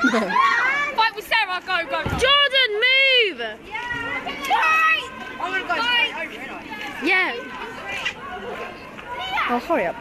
Fight with Sarah, go, go, go. Jordan, move! Yeah! Fight! I'm gonna go Fight. straight over ain't I? Yeah. Oh, hurry up.